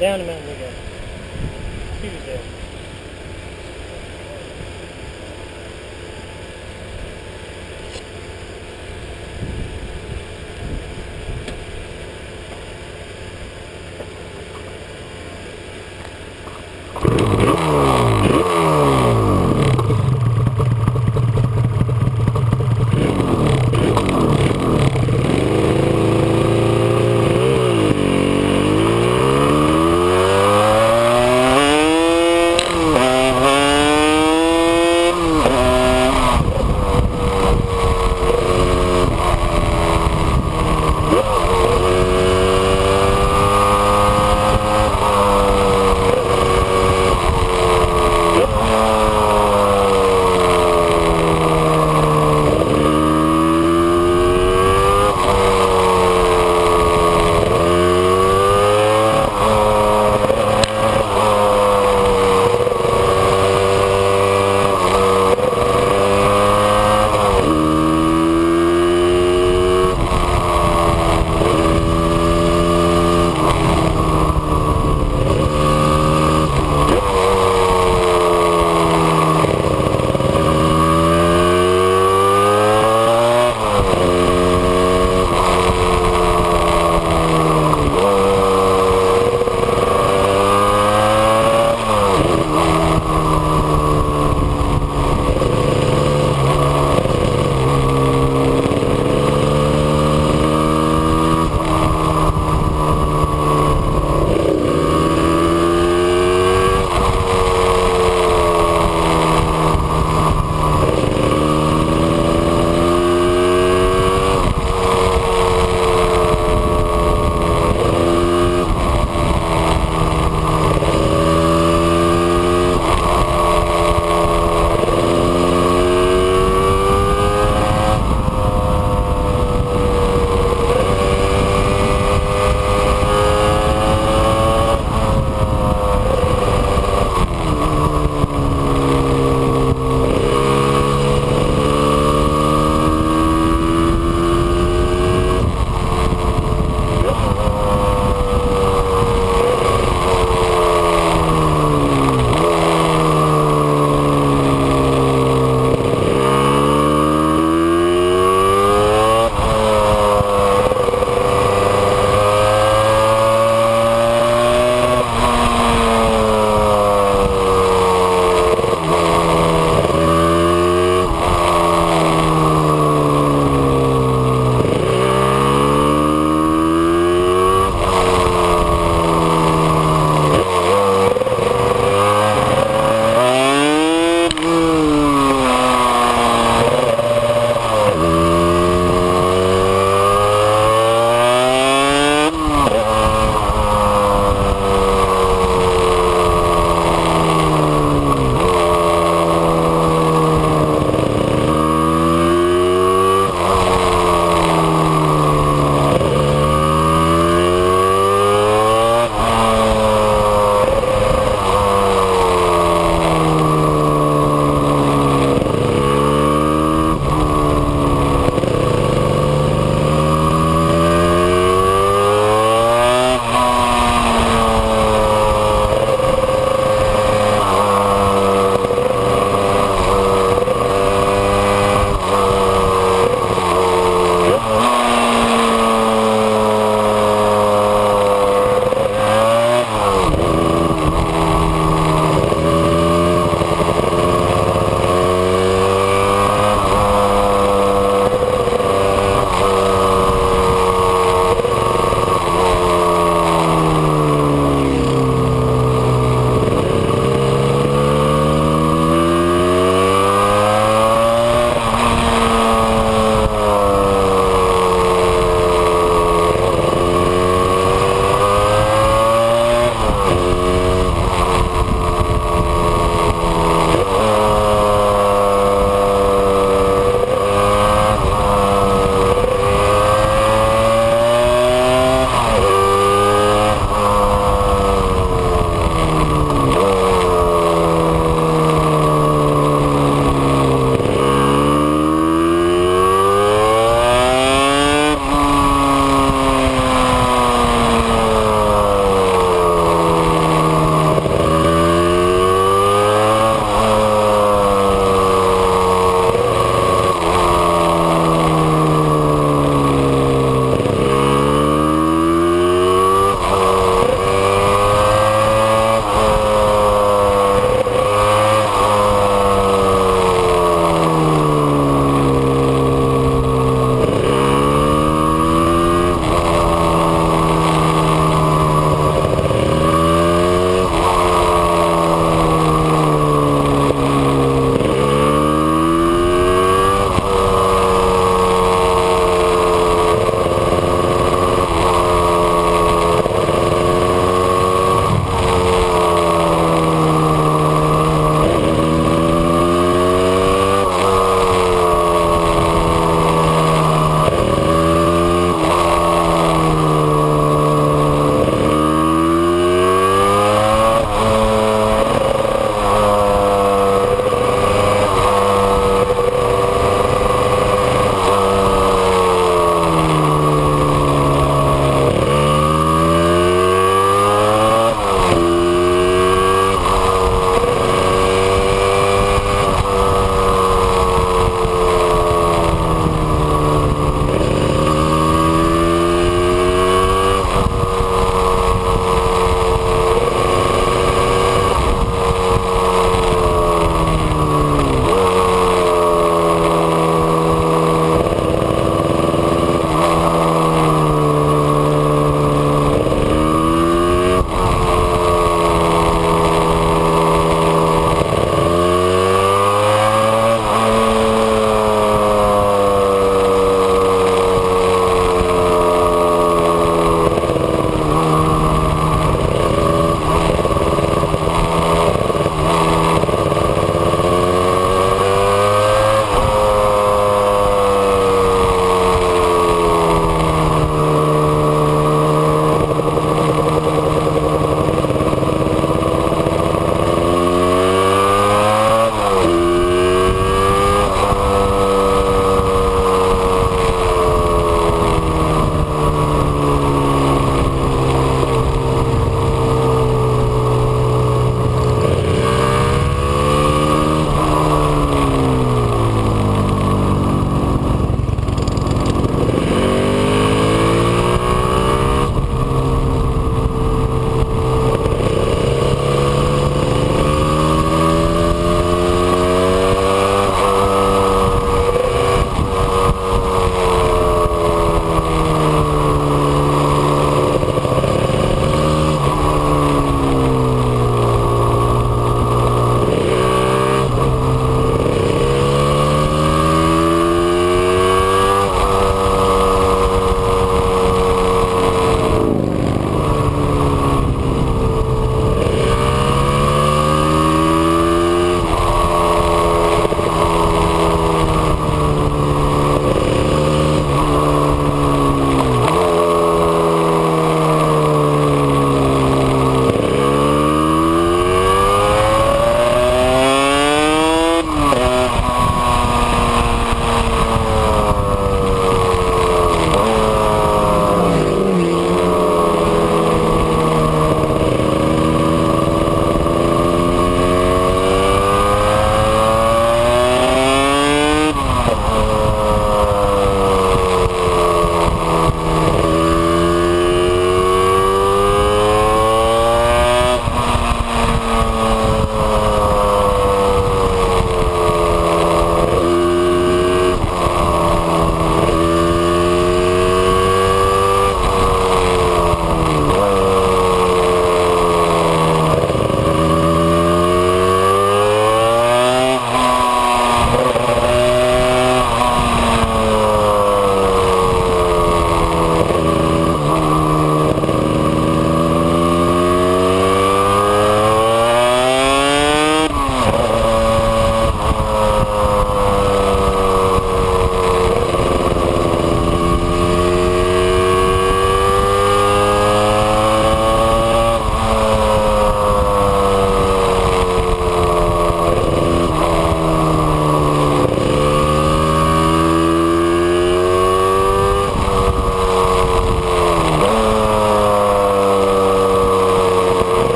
Down the mountain again. go. Was.